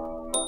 Thank you.